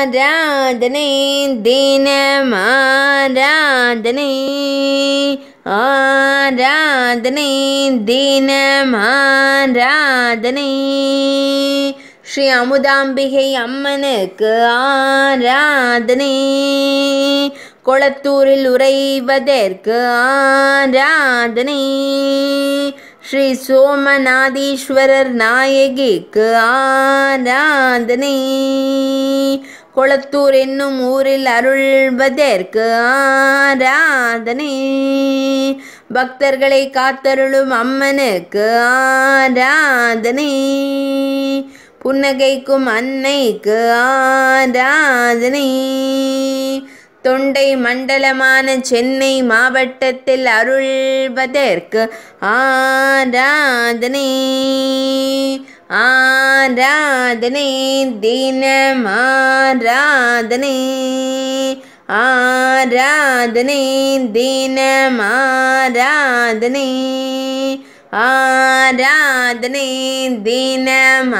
ஆராதனை தினம் ஆராதனை ஆராதனை தினம் ஆராதனை ஸ்ரீ அமுதாம்பிகை அம்மனுக்கு ஆராதனை கொளத்தூரில் உறைவதற்கு ஆராதனை. ஸ்ரீ சோமநாதீஸ்வரர் நாயகிக்கு ஆராதனை. கொளத்தூர் என்னும் ஊரில் அருள்வதற்கு ஆராதனை. பக்தர்களை காத்தருளும் அம்மனுக்கு ஆராதனை. புன்னகைக்கும் அன்னைக்கு ஆராதனை. தொண்டை மண்டலமான சென்னை மாவட்டத்தில் அருள்வதற்கு ஆராதனை. ஆ आराधने दीनमा राधने आराधने दीनाराधने आराधने दीनाराधने